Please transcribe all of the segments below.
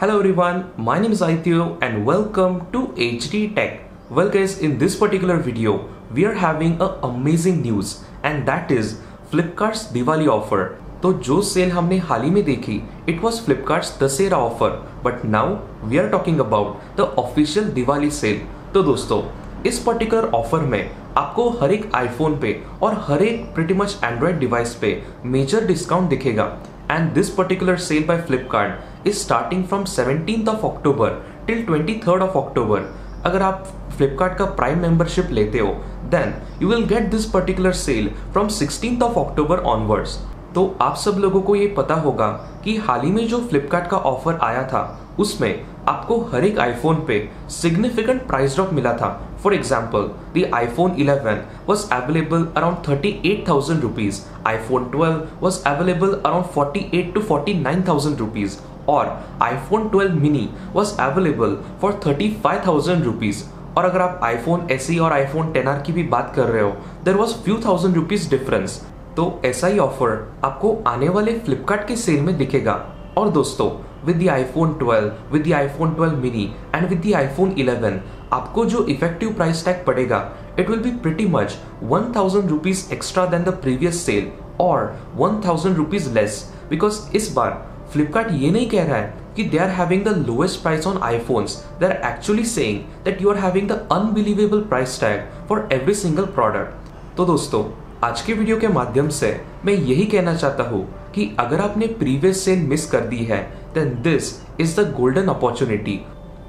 Hello everyone, my name is Aityo and welcome to HD Tech. Well guys, in this particular video, we are having a amazing news and that is Flipkart's Diwali offer. तो जो cell हमने हाल ही में देखी it was Flipkart Dussehra offer but now we are talking about the official Diwali sale तो दोस्तों इस particular offer में आपको हर एक आईफोन पे और हर एक प्रिटी मच एंड्रॉइड डिवाइस पे मेजर डिस्काउंट दिखेगा and this particular sale by Flipkart is starting from seventeen of October till twenty third of October अगर आप फ्लिपकार्ट का प्राइम मेंबरशिप लेते हो then you will get this particular sale from sixteen of October onwards तो आप सब लोगों को ये पता होगा कि हाल ही में जो फ्लिपकार्ट का ऑफ़र आया था उसमें आपको हर एक आईफोन पे सिग्निफिकेंट प्राइस ड्रॉप मिला था. For example the iPhone 11 was available around 38,000 rupees, iPhone 12 was available around 48 to 49,000 rupees. और iPhone 12 mini was available for 35,000 rupees. और अगर आप iPhone SE और iPhone 10R की भी बात कर रहे हो there was few thousand rupees difference तो ऐसा ही ऑफ़र आपको आने वाले फ्लिपकार्ट के सेल में दिखेगा. और दोस्तों with the iPhone 12, with the iPhone 12 and with the the iPhone 11 आपको जो इफ़ेक्टिव प्राइस टैग पड़ेगा it will be pretty much one thousand rupees extra than the previous sale और one thousand rupees less because इस बार Flipkart ये नहीं कह रहा है कि they are having the lowest price on iPhones they are actually saying that you are having the unbelievable price tag for every single product तो दोस्तों आज के वीडियो के माध्यम से मैं यही कहना चाहता हूँ कि अगर आपने प्रीवियस सेल मिस कर दी है then this is the golden opportunity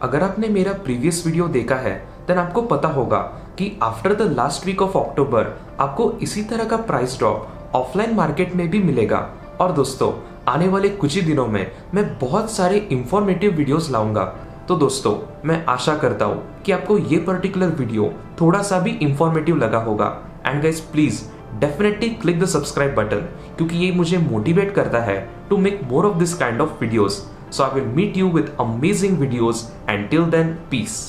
अगर आपने मेरा प्रीवियस वीडियो देखा है देन आपको पता होगा कि after the last week of October आपको इसी तरह का प्राइस ड्रॉप ऑफलाइन मार्केट में भी मिलेगा। और दोस्तों, आने वाले कुछ ही दिनों में मैं बहुत सारे इंफॉर्मेटिव वीडियोस लाऊँगा। तो दोस्तों, मैं आशा करता हूँ कि आपको ये पर्टिकुलर वीडियो थोड़ा सा भी इंफॉर्मेटिव लगा होगा। And guys please definitely click the subscribe button क्योंकि ये मुझे मोटिवेट करता है to make more of this kind of videos so I will meet you with amazing videos and till then peace